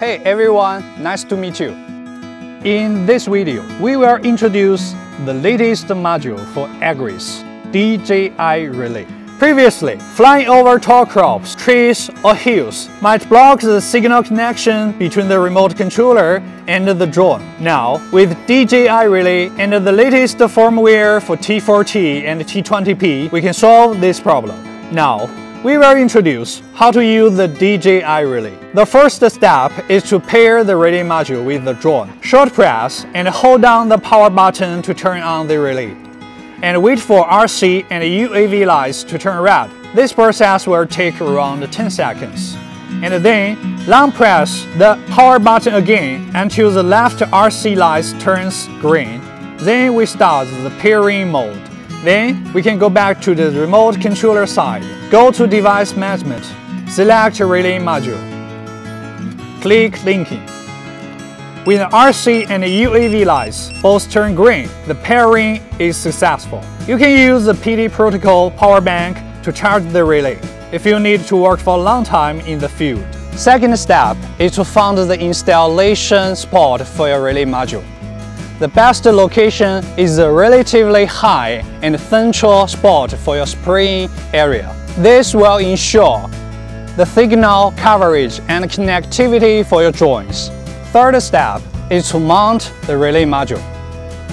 Hey everyone, nice to meet you. In this video, we will introduce the latest module for Agras, DJI Relay. Previously, flying over tall crops, trees, or hills might block the signal connection between the remote controller and the drone. Now, with DJI Relay and the latest firmware for T40 and T20P, we can solve this problem. Now, we will introduce how to use the DJI Relay. The first step is to pair the relay module with the drone. Short press and hold down the power button to turn on the relay and wait for RC and UAV lights to turn red. This process will take around 10 seconds. And then long press the power button again until the left RC lights turns green. Then we start the pairing mode. Then we can go back to the remote controller side. Go to device management. Select relay module. Click linking. When the RC and UAV lights both turn green, the pairing is successful. You can use the PD protocol power bank to charge the relay if you need to work for a long time in the field. Second step is to find the installation spot for your relay module. The best location is a relatively high and central spot for your spraying area. This will ensure the signal coverage and connectivity for your joints. Third step is to mount the relay module.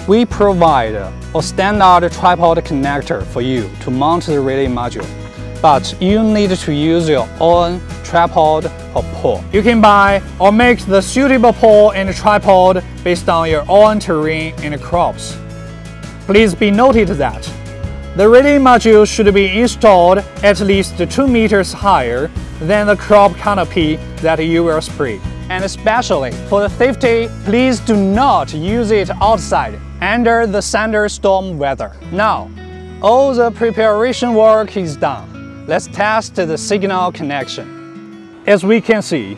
We provide a standard tripod connector for you to mount the relay module, but you need to use your own tripod or pole. You can buy or make the suitable pole and tripod based on your own terrain and crops. Please be noted that the relay module should be installed at least 2 meters higher than the crop canopy that you will spray and especially for the safety, please do not use it outside under the thunderstorm weather. Now, all the preparation work is done. Let's test the signal connection. As we can see,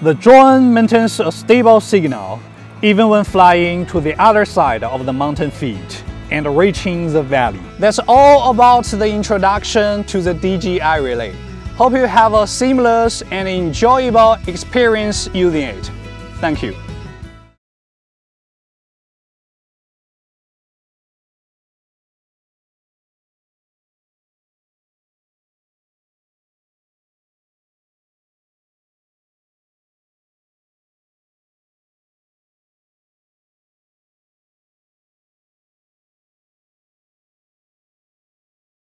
the drone maintains a stable signal even when flying to the other side of the mountain feet and reaching the valley. That's all about the introduction to the DJI Relay. Hope you have a seamless and enjoyable experience using it. Thank you.